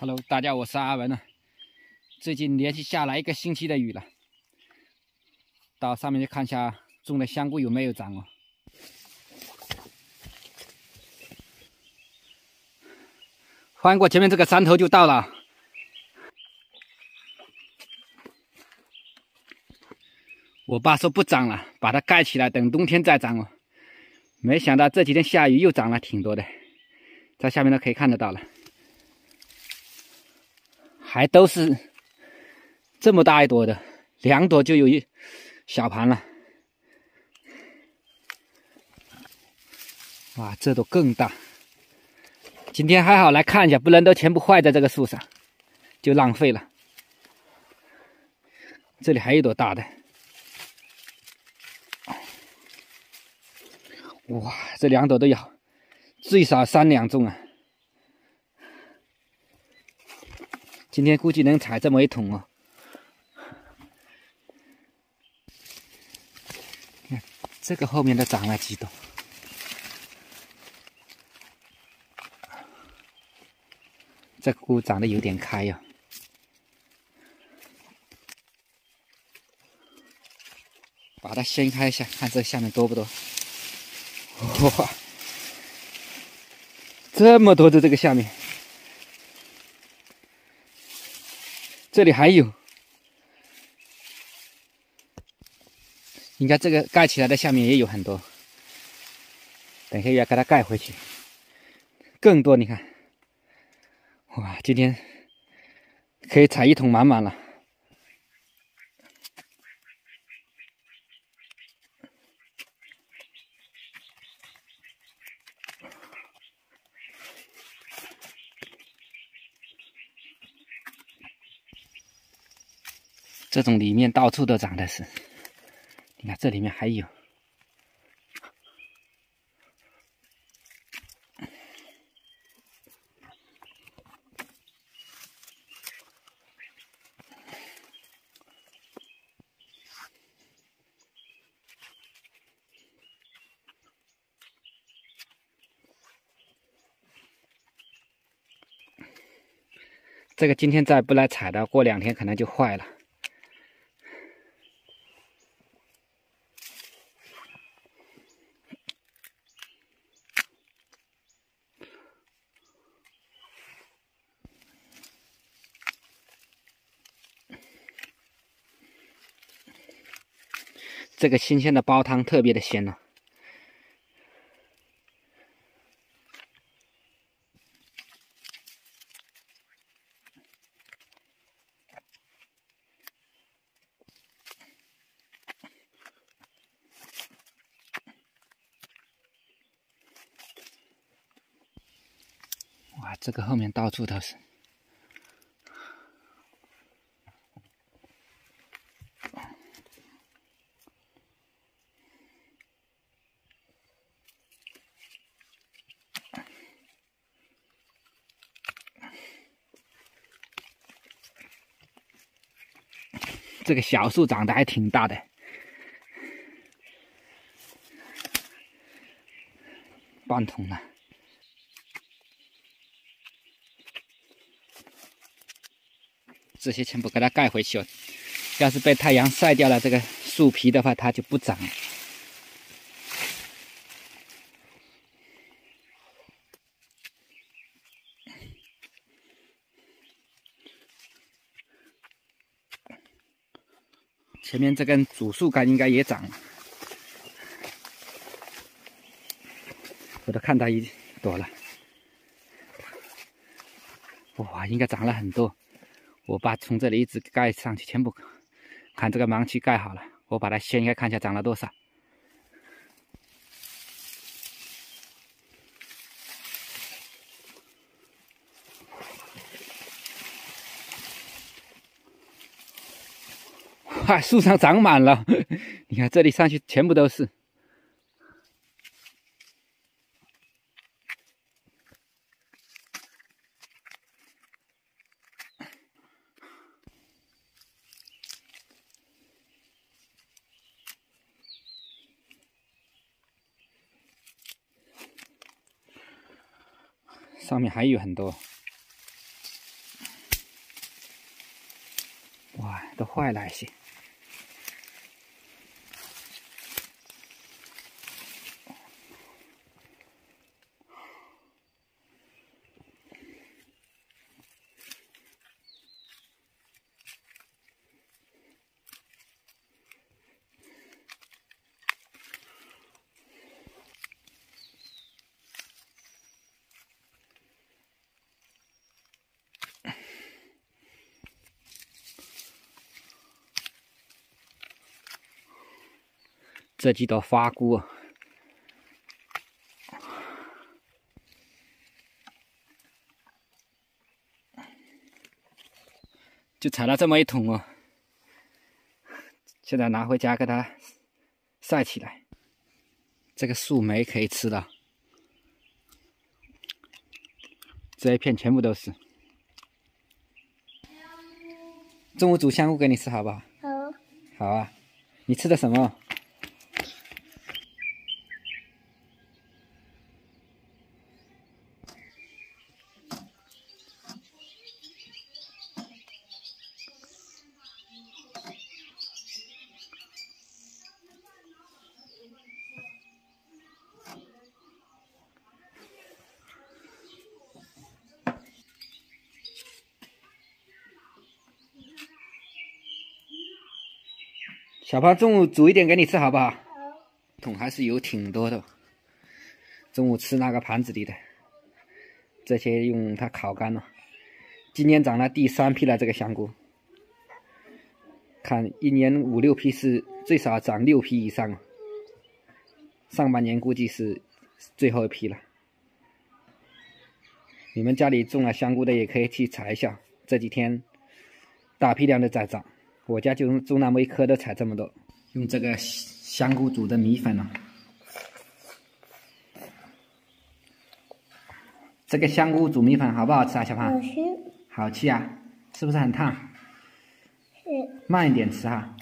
Hello，大家，我是阿文呢。最近连续下来一个星期的雨了，到上面去看一下种的香菇有没有长哦。翻过前面这个山头就到了。我爸说不长了，把它盖起来，等冬天再长哦。没想到这几天下雨又长了挺多的，在下面都可以看得到了。还都是这么大一朵的，两朵就有一小盘了。哇，这朵更大。今天还好来看一下，不然都全部坏在这个树上，就浪费了。这里还有一朵大的。哇，这两朵都有，最少三两重啊。今天估计能采这么一桶哦。看这个后面都长了几朵，这菇长得有点开呀。把它掀开一下，看这下面多不多？哇，这么多的这个下面。这里还有，你看这个盖起来的下面也有很多。等一下要给它盖回去，更多。你看，哇，今天可以采一桶满满了。这种里面到处都长的是，你看这里面还有，这个今天再不来采的，过两天可能就坏了。这个新鲜的煲汤特别的鲜呢。哇，这个后面到处都是。这个小树长得还挺大的，半桶了。这些全部给它盖回去哦。要是被太阳晒掉了这个树皮的话，它就不长。前面这根主树干应该也长了，我都看到一朵了。哇，应该长了很多。我把从这里一直盖上去，全部看这个盲区盖好了。我把它掀开看一下，长了多少。哇，树上长满了！你看这里上去全部都是，上面还有很多。哇，都坏了一些。这几朵花菇，就采了这么一桶哦。现在拿回家给它晒起来。这个树莓可以吃的，这一片全部都是。中午煮香菇给你吃，好不好？好。好啊。你吃的什么？小胖，中午煮一点给你吃，好不好？桶还是有挺多的。中午吃那个盘子里的，这些用它烤干了。今年长了第三批了，这个香菇。看一年五六批是最少长六批以上。上半年估计是最后一批了。你们家里种了香菇的也可以去查一下，这几天大批量的在长。我家就种那么一棵，都采这么多。用这个香菇煮的米粉呢，这个香菇煮米粉好不好吃啊，小胖？好吃。好吃啊，是不是很烫？是。慢一点吃哈。好。